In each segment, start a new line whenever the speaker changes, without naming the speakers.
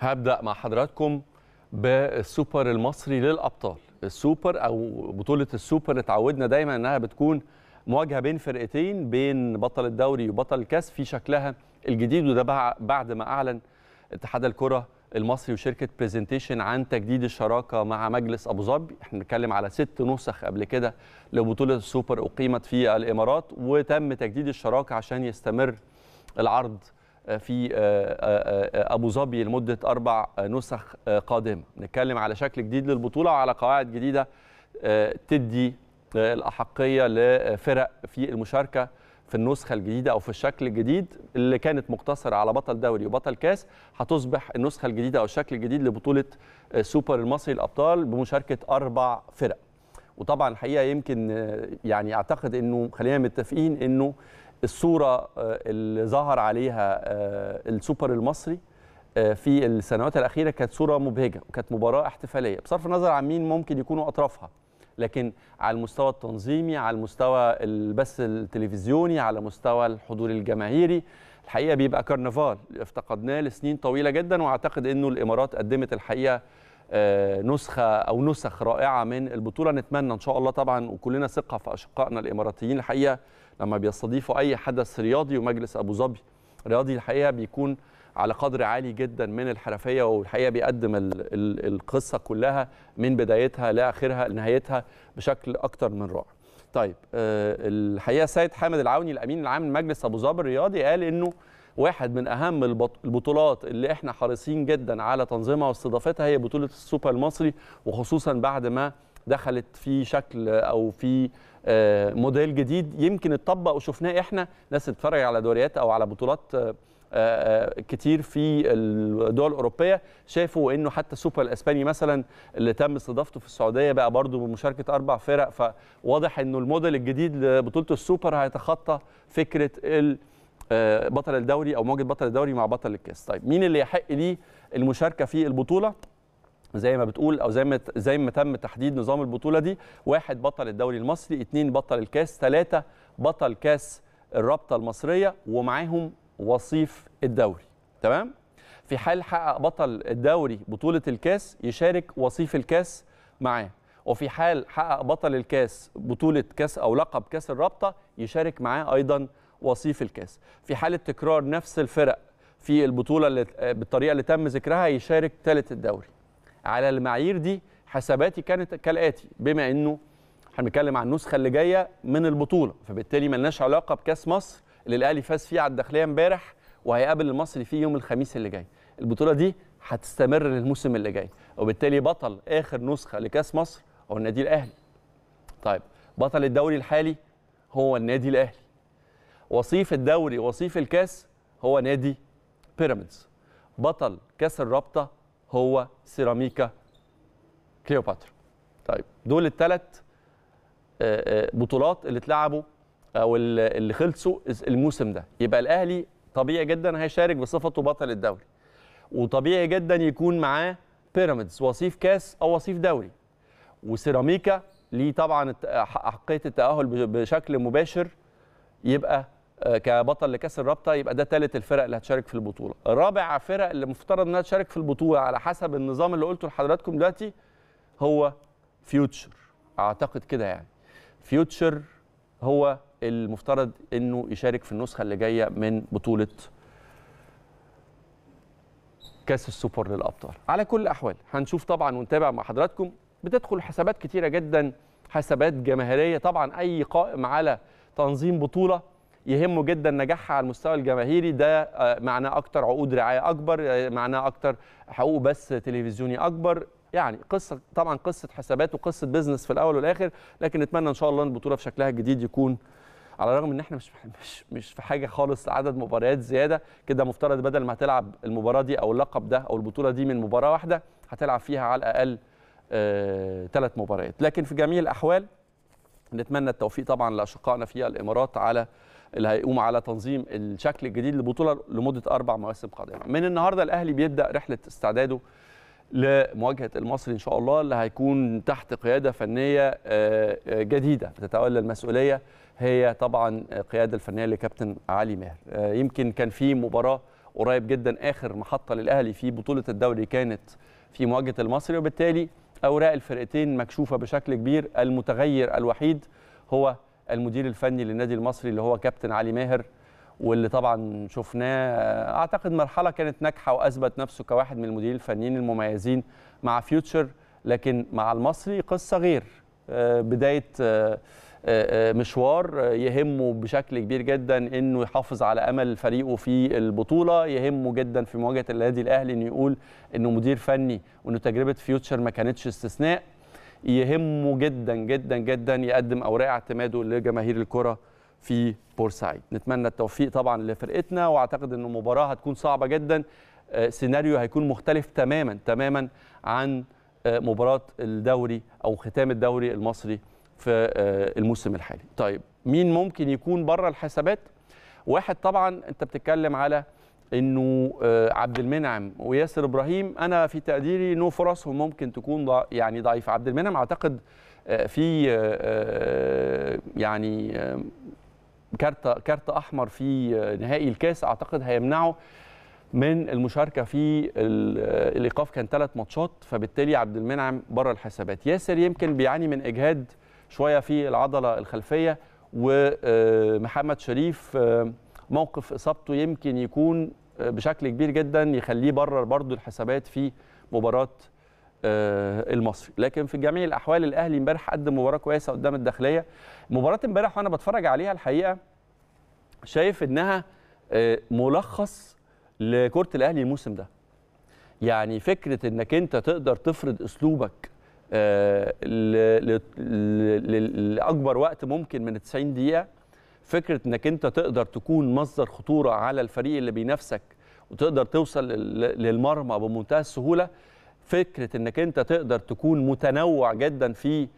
هبدأ مع حضراتكم بالسوبر المصري للأبطال. السوبر أو بطولة السوبر اتعودنا دايما أنها بتكون مواجهة بين فرقتين بين بطل الدوري وبطل الكاس في شكلها الجديد وده بعد ما أعلن اتحاد الكرة المصري وشركة برزنتيشن عن تجديد الشراكة مع مجلس أبو ظبي. إحنا بنتكلم على ست نسخ قبل كده لبطولة السوبر أقيمت في الإمارات وتم تجديد الشراكة عشان يستمر العرض في أبو ظبي لمدة أربع نسخ قادمة. نتكلم على شكل جديد للبطولة وعلى قواعد جديدة تدي الأحقية لفرق في المشاركة في النسخة الجديدة أو في الشكل الجديد اللي كانت مقتصرة على بطل دوري وبطل كاس. هتصبح النسخة الجديدة أو الشكل الجديد لبطولة سوبر المصري الأبطال بمشاركة أربع فرق. وطبعا الحقيقة يمكن يعني أعتقد إنه خلينا متفقين إنه الصورة اللي ظهر عليها السوبر المصري في السنوات الأخيرة كانت صورة مبهجة وكانت مباراة احتفالية بصرف النظر عن مين ممكن يكونوا أطرافها لكن على المستوى التنظيمي على المستوى البث التلفزيوني على مستوى الحضور الجماهيري الحقيقة بيبقى كرنفال. افتقدناه لسنين طويلة جدا وأعتقد إنه الإمارات قدمت الحقيقة نسخة أو نسخ رائعة من البطولة. نتمنى إن شاء الله طبعا وكلنا ثقة في أشقائنا الإماراتيين الحقيقة لما بيستضيفوا أي حدث رياضي ومجلس أبو ظبي رياضي الحقيقة بيكون على قدر عالي جدا من الحرفيه والحقيقة بيقدم ال ال القصة كلها من بدايتها لآخرها لنهايتها بشكل أكتر من رائع. طيب أه الحقيقة السيد حامد العوني الأمين العام لمجلس أبو ظبي الرياضي قال إنه واحد من أهم البطولات اللي إحنا حريصين جدا على تنظيمها واستضافتها هي بطولة السوبر المصري وخصوصا بعد ما دخلت في شكل أو في موديل جديد يمكن اتطبق وشفناه إحنا. ناس بتتفرج على دوريات أو على بطولات كتير في الدول الأوروبية. شافوا إنه حتى السوبر الأسباني مثلا اللي تم استضافته في السعودية بقى برضه بمشاركة أربع فرق. فواضح إنه الموديل الجديد لبطولة السوبر هيتخطى فكرة بطل الدوري أو مواجهه بطل الدوري مع بطل الكاس. طيب مين اللي يحق ليه المشاركة في البطولة؟ زي ما بتقول أو زي ما زي ما تم تحديد نظام البطولة دي واحد بطل الدوري المصري اثنين بطل الكاس ثلاثة بطل كاس الرابطة المصرية ومعاهم وصيف الدوري. تمام؟ في حال حقق بطل الدوري بطولة الكاس يشارك وصيف الكاس معاه. وفي حال حقق بطل الكاس بطولة كاس أو لقب كاس الرابطة يشارك معاه أيضا وصيف الكاس. في حاله تكرار نفس الفرق في البطولة اللي بالطريقة اللي تم ذكرها يشارك ثالث الدوري. على المعايير دي حساباتي كانت كالآتي بما إنه إحنا بنتكلم عن النسخة اللي جاية من البطولة فبالتالي ملناش علاقة بكأس مصر اللي الأهلي فاز فيه على الداخلية امبارح وهيقابل المصري فيه يوم الخميس اللي جاي. البطولة دي هتستمر للموسم اللي جاي وبالتالي بطل آخر نسخة لكأس مصر هو النادي الأهلي. طيب بطل الدوري الحالي هو النادي الأهلي. وصيف الدوري وصيف الكأس هو نادي بيراميدز. بطل كأس الرابطة هو سيراميكا كليوباترا. طيب دول الثلاث بطولات اللي اتلعبوا أو اللي خلصوا الموسم ده. يبقى الأهلي طبيعي جدا هيشارك بصفته بطل الدوري. وطبيعي جدا يكون معاه بيراميدز وصيف كاس أو وصيف دوري. وسيراميكا ليه طبعا حقيه التأهل بشكل مباشر يبقى كبطل لكأس الرابطة يبقى ده ثالث الفرق اللي هتشارك في البطولة. الرابع فرق اللي مفترض إنها تشارك في البطولة على حسب النظام اللي قلته لحضراتكم دلوقتي هو فيوتشر. أعتقد كده يعني. فيوتشر هو المفترض إنه يشارك في النسخة اللي جاية من بطولة كأس السوبر للأبطال. على كل الأحوال هنشوف طبعا ونتابع مع حضراتكم. بتدخل حسابات كتيرة جدا حسابات جماهيرية. طبعا أي قائم على تنظيم بطولة يهمه جدا نجاحها على المستوى الجماهيري. ده معناه أكتر عقود رعاية أكبر معناه أكتر حقوق بث تلفزيوني أكبر. يعني قصة طبعا قصة حسابات وقصة business في الأول والآخر لكن نتمنى إن شاء الله البطولة في شكلها الجديد يكون على الرغم إن إحنا مش مش مش في حاجة خالص عدد مباريات زيادة كده مفترض بدل ما هتلعب المباراة دي أو اللقب ده أو البطولة دي من مباراة واحدة هتلعب فيها على الأقل ثلاث آه مباريات. لكن في جميع الأحوال نتمنى التوفيق طبعا لأشقائنا في الإمارات على اللي هيقوم على تنظيم الشكل الجديد للبطوله لمدة أربع مواسم قادمة. من النهارده الأهلي بيبدأ رحلة استعداده لمواجهة المصري إن شاء الله اللي هيكون تحت قيادة فنية جديدة تتولى المسؤولية هي طبعا القياده الفنية لكابتن علي ماهر. يمكن كان في مباراة قريب جدا آخر محطة للأهلي في بطولة الدوري كانت في مواجهة المصري وبالتالي أوراق الفرقتين مكشوفة بشكل كبير المتغير الوحيد هو المدير الفني للنادي المصري اللي هو كابتن علي ماهر واللي طبعا شفناه أعتقد مرحلة كانت ناجحة وأثبت نفسه كواحد من المديرين الفنيين المميزين مع فيوتشر لكن مع المصري قصة غير. بداية مشوار يهمه بشكل كبير جدا إنه يحافظ على أمل فريقه في البطولة يهمه جدا في مواجهة النادي الأهلي إنه يقول إنه مدير فني وإنه تجربة فيوتشر ما كانتش استثناء. يهمه جدا جدا جدا يقدم أوراق اعتماده لجماهير الكرة في بورسعيد. نتمنى التوفيق طبعا لفرقتنا وأعتقد إن المباراة هتكون صعبة جدا. سيناريو هيكون مختلف تماما تماما عن مباراة الدوري أو ختام الدوري المصري في الموسم الحالي. طيب مين ممكن يكون بره الحسابات؟ واحد طبعا أنت بتتكلم على إنه عبد المنعم وياسر إبراهيم أنا في تقديري إنه فرصهم ممكن تكون يعني ضعيفة. عبد المنعم أعتقد في يعني كارت كارت أحمر في نهائي الكاس أعتقد هيمنعه من المشاركة في الإيقاف. كان ثلاث ماتشات فبالتالي عبد المنعم بره الحسابات. ياسر يمكن بيعاني من إجهاد شوية في العضلة الخلفية ومحمد شريف موقف إصابته يمكن يكون بشكل كبير جدا يخليه بره برضه الحسابات في مباراة المصري. لكن في جميع الأحوال الأهلي امبارح قدم مباراة كويسة قدام الداخلية. مباراة امبارح وأنا بتفرج عليها الحقيقة شايف إنها ملخص لكرة الأهلي الموسم ده. يعني فكرة إنك أنت تقدر تفرض أسلوبك لأكبر وقت ممكن من 90 دقيقة فكرة إنك أنت تقدر تكون مصدر خطورة على الفريق اللي بينافسك وتقدر توصل للمرمى بمنتهى السهولة فكرة إنك أنت تقدر تكون متنوع جدا في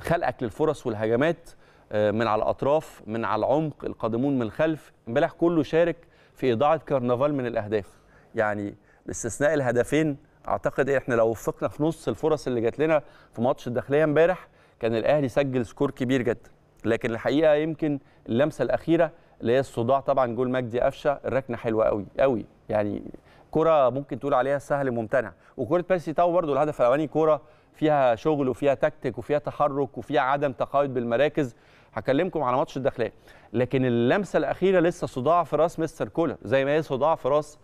خلقك للفرص والهجمات من على الأطراف من على العمق القادمون من الخلف امبارح كله شارك في إضاعة كرنفال من الأهداف. يعني باستثناء الهدفين أعتقد إحنا لو وفقنا في نص الفرص اللي جات لنا في ماتش الداخلية امبارح كان الأهلي سجل score كبير جدا. لكن الحقيقة يمكن اللمسة الأخيرة اللي هي الصداع طبعا جول مجدي قفشة الركنة حلوة قوي قوي. يعني كرة ممكن تقول عليها سهل ممتنع. وكرة بيرسي تاو برده الهدف الأولاني كرة فيها شغل وفيها تكتيك وفيها تحرك وفيها عدم تقيد بالمراكز. هكلمكم على ماتش الداخلية. لكن اللمسة الأخيرة لسه صداع في راس مستر كولر زي ما هي صداع في راس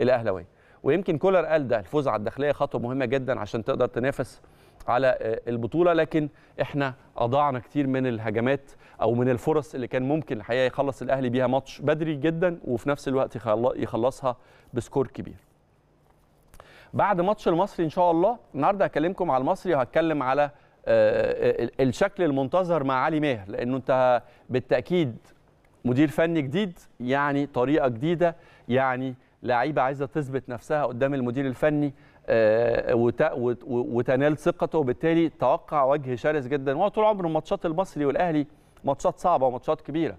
الأهلاوية. ويمكن كولر قال ده الفوز على الداخلية خطوة مهمة جدا عشان تقدر تنافس على البطولة لكن إحنا اضاعنا كتير من الهجمات أو من الفرص اللي كان ممكن الحقيقة يخلص الأهلي بيها ماتش بدري جدا وفي نفس الوقت يخلصها ب score كبير. بعد ماتش المصري إن شاء الله النهارده هكلمكم على المصري وهتكلم على الشكل المنتظر مع علي ماهر لأنه أنت بالتأكيد مدير فني جديد يعني طريقة جديدة يعني لعيبة عايزة تثبت نفسها قدام المدير الفني وتنال ثقته وبالتالي توقع وجه شرس جدا. وهو طول عمره ماتشات المصري والأهلي ماتشات صعبة وماتشات كبيرة.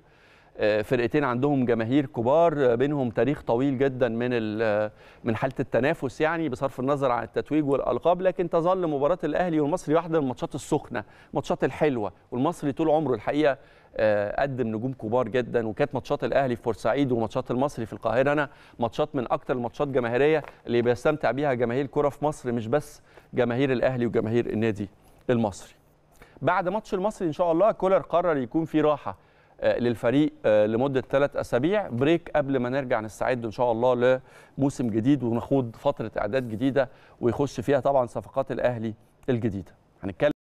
فرقتين عندهم جماهير كبار بينهم تاريخ طويل جدا من من حالة التنافس يعني بصرف النظر عن التتويج والألقاب. لكن تظل مباراة الأهلي والمصري واحدة من الماتشات السخنة الماتشات الحلوة. والمصري طول عمره الحقيقة قدم نجوم كبار جدا وكانت ماتشات الأهلي في بورسعيد وماتشات المصري في القاهرة. أنا ماتشات من أكثر الماتشات جماهيرية اللي بيستمتع بيها جماهير الكره في مصر مش بس جماهير الأهلي وجماهير النادي المصري. بعد ماتش المصري إن شاء الله كولر قرر يكون في راحة للفريق لمدة ثلاث أسابيع. بريك قبل ما نرجع نستعد إن شاء الله لموسم جديد ونخوض فترة إعداد جديدة ويخش فيها طبعا صفقات الأهلي الجديدة. هنتكلم